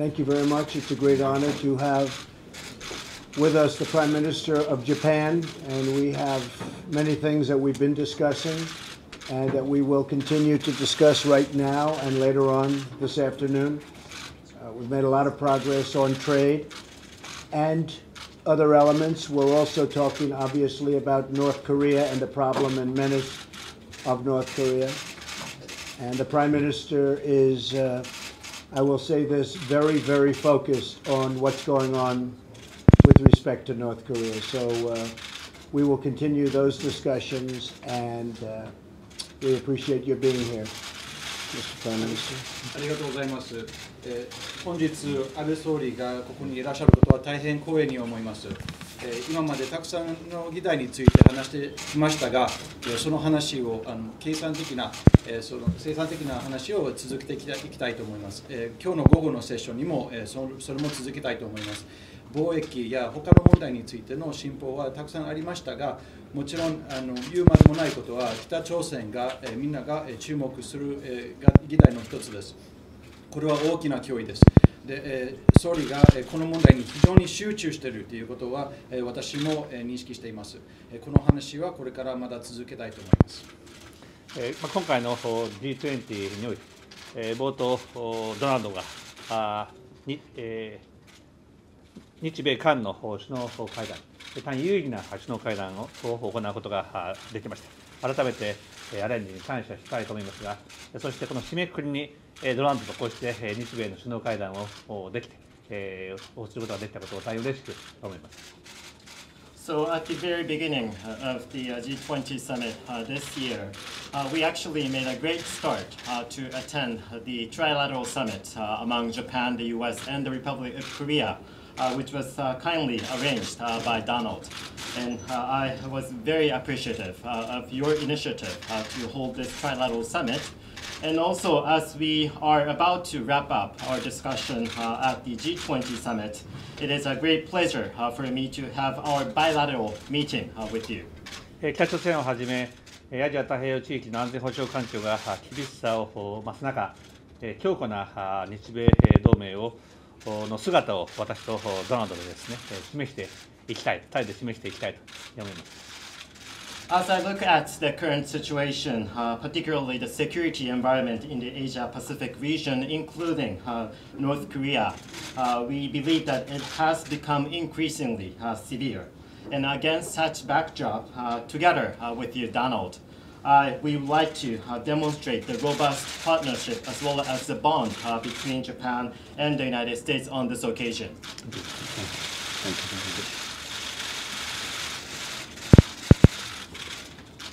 Thank you very much. It's a great honor to have with us the Prime Minister of Japan, and we have many things that we've been discussing and that we will continue to discuss right now and later on this afternoon. Uh, we've made a lot of progress on trade and other elements. We're also talking, obviously, about North Korea and the problem and menace of North Korea. And the Prime Minister is, uh, I will say this, very, very focused on what's going on with respect to North Korea. So uh, we will continue those discussions, and uh, we appreciate your being here, Mr. Prime Minister. ありがとうございます、えー本日、安倍総理がここにいらっしゃることは大変光栄に思います、えー 今までたくさんの議題について話してきましたが、えその話をあの計算的な、えその生産的な話を続けていきたいと思います、え今日の午後のセッションにも、えそれも続けたいと思います貿易や他の問題についての進歩はたくさんありましたが、もちろんあの言うまでもないことは、北朝鮮が、えみんながえ注目する、えが議題の一つです。これは大きな脅威です。でえー総理がえこの問題に非常に集中しているということは、えー私もえ認識しています。えこの話はこれからまだ続けたいと思います。えーまあ、今回の G20 において、えー冒頭、ドナルドがあに、えー日米韓の首脳会談、大有意義な首脳会談を行うことができました。改めて、アレンジに感謝したいと思いますが、そしてこの締めくくりに、ドナルドとこうしてえー日米の首脳会談をおできて、えー、をすることができたことを大変嬉しく思います。 So at the very beginning uh, of the uh, G20 summit uh, this year, uh, we actually made a great start uh, to attend the trilateral summit uh, among Japan, the US, and the Republic of Korea, uh, which was uh, kindly arranged uh, by Donald. And uh, I was very appreciative uh, of your initiative uh, to hold this trilateral summit. And also, as we are about to wrap up our discussion uh, at the G20 summit, it is a great pleasure uh, for me to have our bilateral meeting uh, with you. 北朝鮮をはじめ、アジア太平洋地域の安全保障環境が厳しさを増す中、強固な日米同盟をの姿を私とドナルドでですね示していきたい、2人で示していきたいと思います。As I look at the current situation, uh, particularly the security environment in the Asia Pacific region, including uh, North Korea, uh, we believe that it has become increasingly uh, severe. And against such backdrop, uh, together uh, with you, Donald, we would like to demonstrate the robust partnership as well as the bond between Japan and the United States on this occasion. Thank you